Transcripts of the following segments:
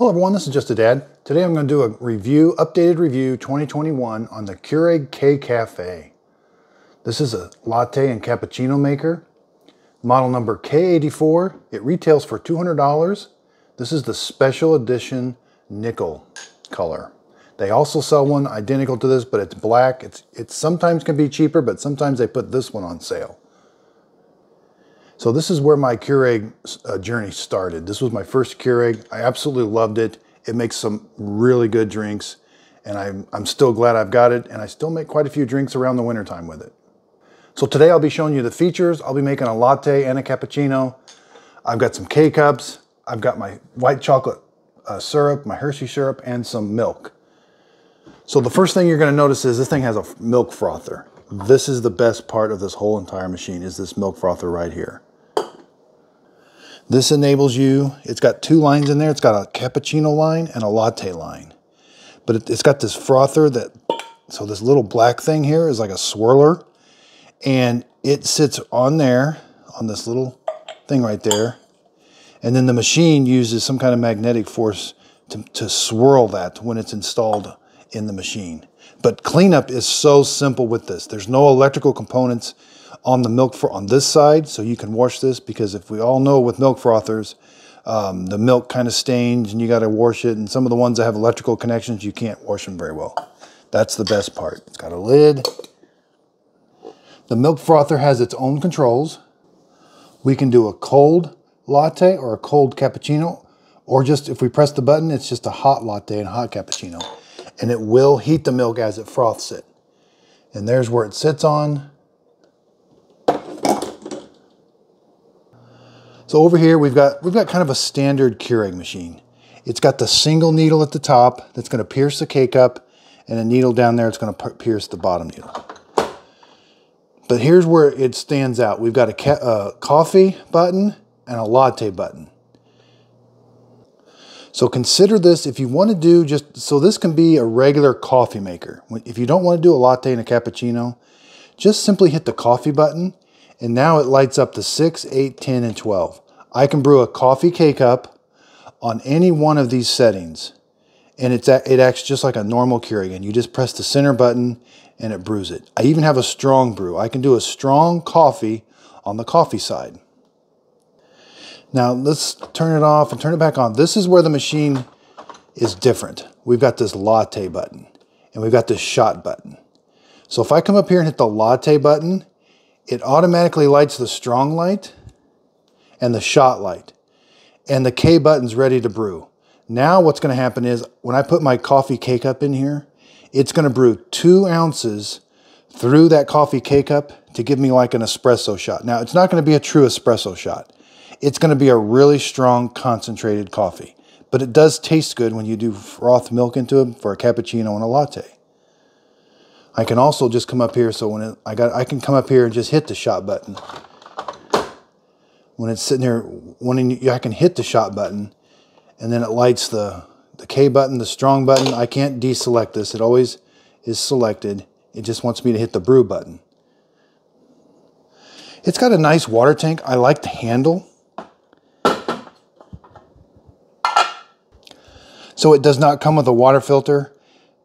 Hello everyone, this is Just a Dad. Today I'm going to do a review, updated review 2021 on the Keurig K Cafe. This is a latte and cappuccino maker. Model number K84. It retails for $200. This is the special edition nickel color. They also sell one identical to this, but it's black. It's, it sometimes can be cheaper, but sometimes they put this one on sale. So this is where my Keurig uh, journey started. This was my first Keurig. I absolutely loved it. It makes some really good drinks and I'm, I'm still glad I've got it and I still make quite a few drinks around the wintertime with it. So today I'll be showing you the features. I'll be making a latte and a cappuccino. I've got some K-Cups. I've got my white chocolate uh, syrup, my Hershey syrup, and some milk. So the first thing you're gonna notice is this thing has a milk frother. This is the best part of this whole entire machine is this milk frother right here. This enables you, it's got two lines in there. It's got a cappuccino line and a latte line. But it, has got this frother that, so this little black thing here is like a swirler. And it sits on there, on this little thing right there. And then the machine uses some kind of magnetic force to, to swirl that when it's installed in the machine. But cleanup is so simple with this. There's no electrical components on the milk for on this side so you can wash this because if we all know with milk frothers um, the milk kind of stains and you got to wash it and some of the ones that have electrical connections you can't wash them very well. That's the best part. It's got a lid. The milk frother has its own controls. We can do a cold latte or a cold cappuccino or just if we press the button it's just a hot latte and hot cappuccino and it will heat the milk as it froths it and there's where it sits on So over here, we've got, we've got kind of a standard Keurig machine. It's got the single needle at the top that's going to pierce the K-cup and a needle down there that's going to pierce the bottom needle. But here's where it stands out. We've got a, a coffee button and a latte button. So consider this if you want to do just, so this can be a regular coffee maker. If you don't want to do a latte and a cappuccino, just simply hit the coffee button and now it lights up the 6, 8, 10, and 12. I can brew a coffee K-cup on any one of these settings. And it's, it acts just like a normal Keurig. You just press the center button and it brews it. I even have a strong brew. I can do a strong coffee on the coffee side. Now let's turn it off and turn it back on. This is where the machine is different. We've got this latte button and we've got this shot button. So if I come up here and hit the latte button, it automatically lights the strong light and the shot light. And the K button's ready to brew. Now what's going to happen is when I put my coffee K-cup in here, it's going to brew two ounces through that coffee K-cup to give me like an espresso shot. Now, it's not going to be a true espresso shot. It's going to be a really strong concentrated coffee. But it does taste good when you do froth milk into it for a cappuccino and a latte. I can also just come up here so when it, I got I can come up here and just hit the shot button. When it's sitting there, when I can hit the shot button and then it lights the, the K button, the strong button. I can't deselect this. It always is selected. It just wants me to hit the brew button. It's got a nice water tank. I like the handle. So it does not come with a water filter.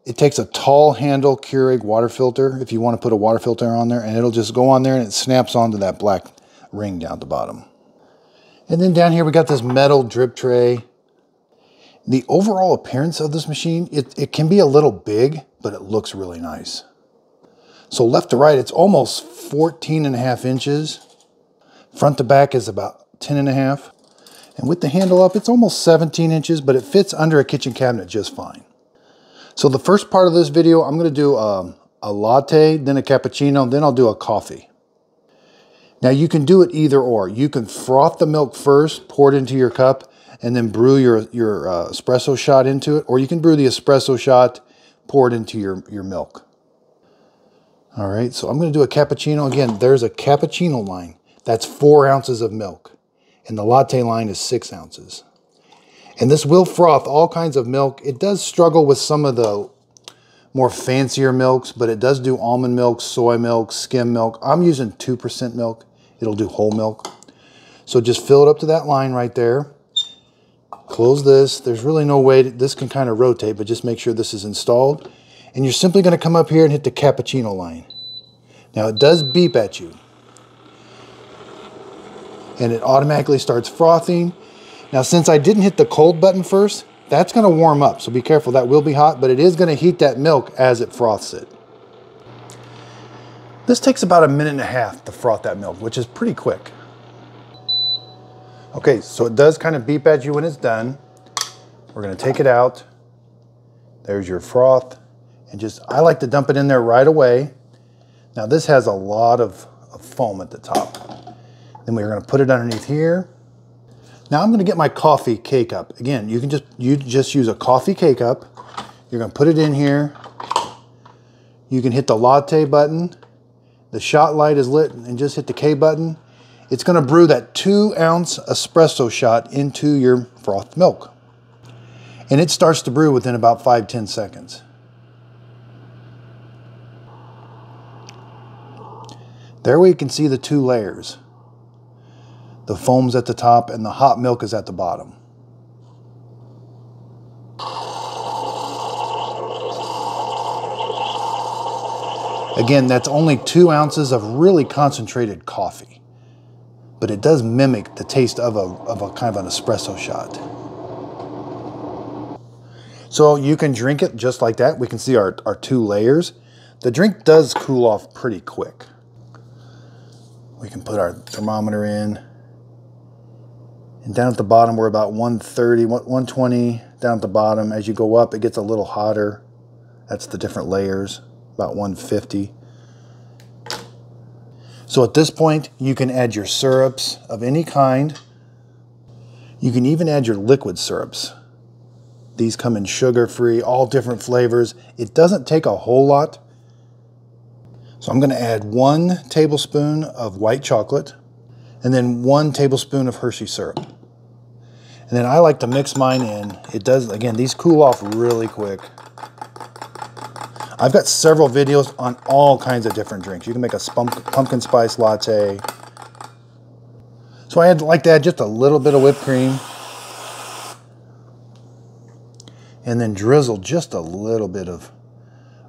It takes a tall handle Keurig water filter if you want to put a water filter on there and it'll just go on there and it snaps onto that black ring down the bottom. And then down here we got this metal drip tray. The overall appearance of this machine, it, it can be a little big, but it looks really nice. So left to right, it's almost 14 and a half inches. Front to back is about 10 and a half. And with the handle up, it's almost 17 inches, but it fits under a kitchen cabinet just fine. So the first part of this video, I'm gonna do a, um, a latte, then a cappuccino, then I'll do a coffee. Now you can do it either or. You can froth the milk first, pour it into your cup, and then brew your, your uh, espresso shot into it, or you can brew the espresso shot, pour it into your, your milk. All right, so I'm gonna do a cappuccino. Again, there's a cappuccino line. That's four ounces of milk. And the latte line is six ounces. And this will froth all kinds of milk. It does struggle with some of the more fancier milks, but it does do almond milk, soy milk, skim milk. I'm using 2% milk. It'll do whole milk. So just fill it up to that line right there. close this. There's really no way, to, this can kind of rotate, but just make sure this is installed. And you're simply gonna come up here and hit the cappuccino line. Now it does beep at you. And it automatically starts frothing. Now since I didn't hit the cold button first, that's gonna warm up, so be careful, that will be hot, but it is gonna heat that milk as it froths it. This takes about a minute and a half to froth that milk, which is pretty quick. Okay, so it does kind of beep at you when it's done. We're gonna take it out. There's your froth. And just, I like to dump it in there right away. Now this has a lot of, of foam at the top. Then we're gonna put it underneath here. Now I'm gonna get my coffee K-Cup. Again, you can just, you just use a coffee K-Cup. You're gonna put it in here. You can hit the latte button the shot light is lit and just hit the K button, it's going to brew that two ounce espresso shot into your frothed milk. And it starts to brew within about 5-10 seconds. There we can see the two layers. The foam's at the top and the hot milk is at the bottom. Again, that's only two ounces of really concentrated coffee, but it does mimic the taste of a, of a kind of an espresso shot. So you can drink it just like that. We can see our, our two layers. The drink does cool off pretty quick. We can put our thermometer in. And down at the bottom, we're about 130, 120 down at the bottom. As you go up, it gets a little hotter. That's the different layers about 150. So at this point, you can add your syrups of any kind. You can even add your liquid syrups. These come in sugar-free, all different flavors. It doesn't take a whole lot. So I'm gonna add one tablespoon of white chocolate and then one tablespoon of Hershey syrup. And then I like to mix mine in. It does, again, these cool off really quick. I've got several videos on all kinds of different drinks. You can make a pumpkin spice latte. So I like to add just a little bit of whipped cream. And then drizzle just a little bit of,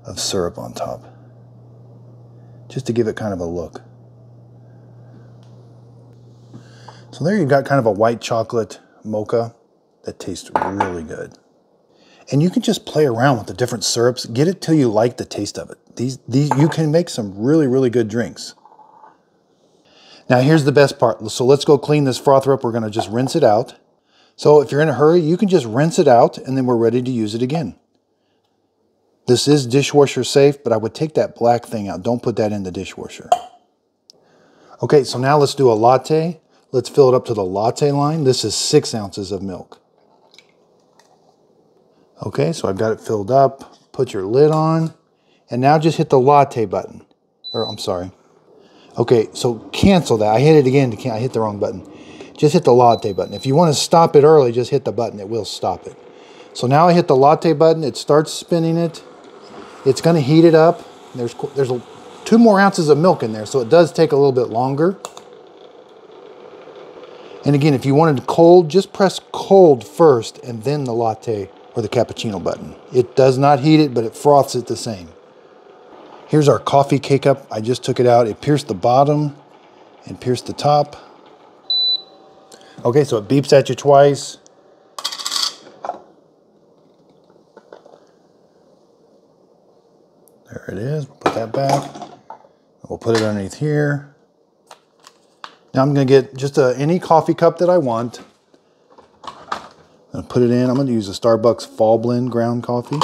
of syrup on top. Just to give it kind of a look. So there you've got kind of a white chocolate mocha that tastes really good. And you can just play around with the different syrups. Get it till you like the taste of it. These, these, you can make some really, really good drinks. Now here's the best part. So let's go clean this frother up. We're gonna just rinse it out. So if you're in a hurry, you can just rinse it out and then we're ready to use it again. This is dishwasher safe, but I would take that black thing out. Don't put that in the dishwasher. Okay, so now let's do a latte. Let's fill it up to the latte line. This is six ounces of milk. Okay, so I've got it filled up. Put your lid on. And now just hit the latte button. Or, I'm sorry. Okay, so cancel that. I hit it again. I hit the wrong button. Just hit the latte button. If you want to stop it early, just hit the button. It will stop it. So now I hit the latte button. It starts spinning it. It's going to heat it up. There's, there's two more ounces of milk in there, so it does take a little bit longer. And again, if you wanted cold, just press cold first and then the latte or the cappuccino button. It does not heat it, but it froths it the same. Here's our coffee K-Cup. I just took it out. It pierced the bottom and pierced the top. Okay, so it beeps at you twice. There it is. We'll put that back. We'll put it underneath here. Now I'm to get just a, any coffee cup that I want. I'm gonna put it in. I'm gonna use a Starbucks Fall Blend ground coffee.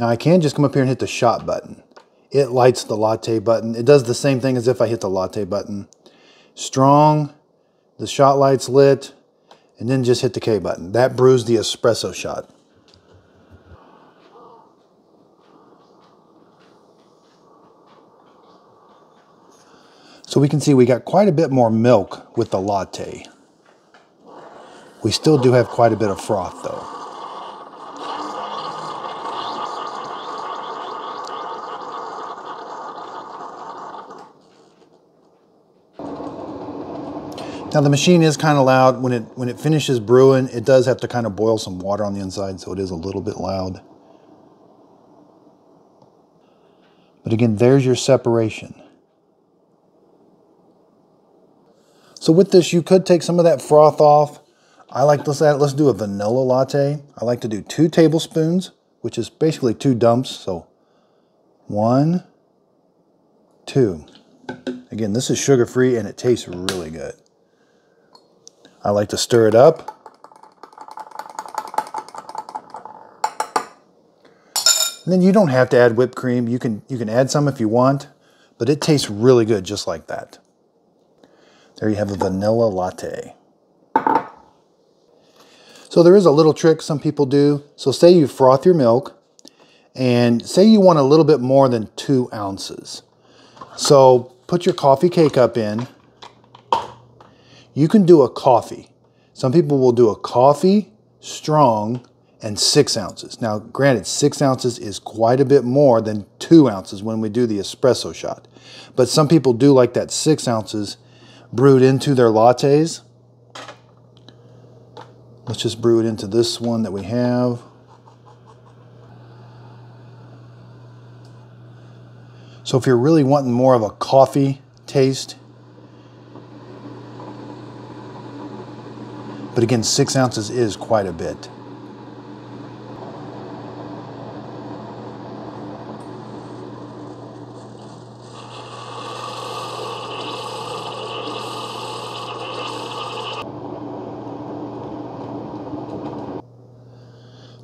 Now I can just come up here and hit the shot button. It lights the latte button. It does the same thing as if I hit the latte button. Strong, the shot light's lit, and then just hit the K button. That brews the espresso shot. So we can see we got quite a bit more milk with the latte. We still do have quite a bit of froth though. Now the machine is kind of loud. When it, when it finishes brewing, it does have to kind of boil some water on the inside, so it is a little bit loud. But again, there's your separation. So with this, you could take some of that froth off. I like, let's, add, uh, let's do a vanilla latte. I like to do two tablespoons, which is basically two dumps. So one, two. Again, this is sugar-free and it tastes really good. I like to stir it up. And then you don't have to add whipped cream. You can, you can add some if you want, but it tastes really good just like that. There you have a vanilla latte. So there is a little trick some people do. So say you froth your milk and say you want a little bit more than two ounces. So put your coffee K-Cup in. You can do a coffee. Some people will do a coffee, strong, and six ounces. Now, granted, six ounces is quite a bit more than two ounces when we do the espresso shot. But some people do like that six ounces brewed into their lattes. Let's just brew it into this one that we have. So if you're really wanting more of a coffee taste, but again, six ounces is quite a bit.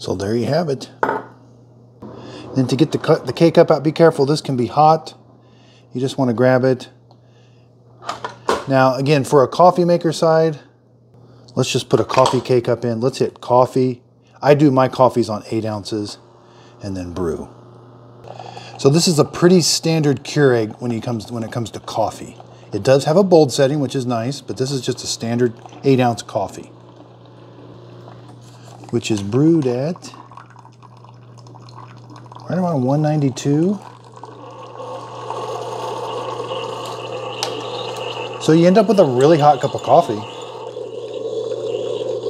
So there you have it. Then to get the, the K-Cup out, be careful. This can be hot. You just want to grab it. Now, again, for a coffee maker side, let's just put a coffee K-Cup in. Let's hit coffee. I do my coffees on 8 ounces and then brew. So this is a pretty standard Keurig when, comes, when it comes to coffee. It does have a bold setting, which is nice, but this is just a standard 8 ounce coffee which is brewed at right around 192. So you end up with a really hot cup of coffee.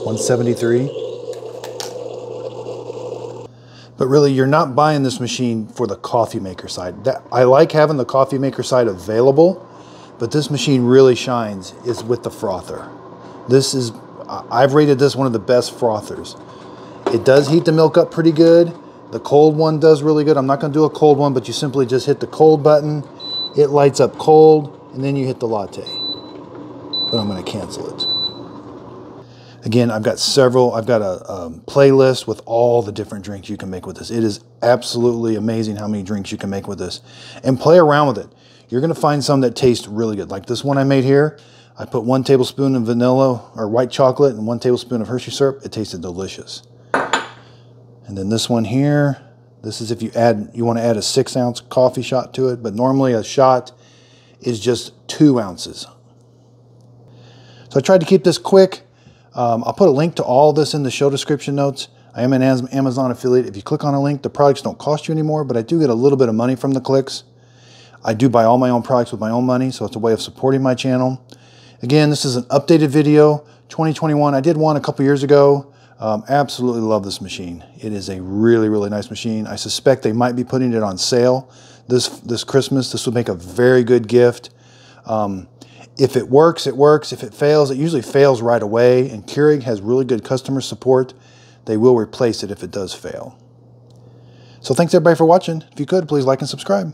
173. But really, you're not buying this machine for the coffee maker side. That, I like having the coffee maker side available, but this machine really shines is with the frother. This is, I've rated this one of the best frothers. It does heat the milk up pretty good. The cold one does really good. I'm not gonna do a cold one, but you simply just hit the cold button. It lights up cold, and then you hit the latte. But I'm gonna cancel it. Again, I've got several, I've got a um, playlist with all the different drinks you can make with this. It is absolutely amazing how many drinks you can make with this. And play around with it. You're gonna find some that taste really good. Like this one I made here, I put one tablespoon of vanilla or white chocolate and one tablespoon of Hershey syrup. It tasted delicious. And then this one here, this is if you add, you want to add a six ounce coffee shot to it, but normally a shot is just two ounces. So I tried to keep this quick. Um, I'll put a link to all this in the show description notes. I am an Amazon affiliate. If you click on a link, the products don't cost you anymore, but I do get a little bit of money from the clicks. I do buy all my own products with my own money, so it's a way of supporting my channel. Again, this is an updated video, 2021. I did one a couple years ago. Um, absolutely love this machine. It is a really, really nice machine. I suspect they might be putting it on sale this, this Christmas. This would make a very good gift. Um, if it works, it works. If it fails, it usually fails right away. And Keurig has really good customer support. They will replace it if it does fail. So thanks everybody for watching. If you could, please like and subscribe.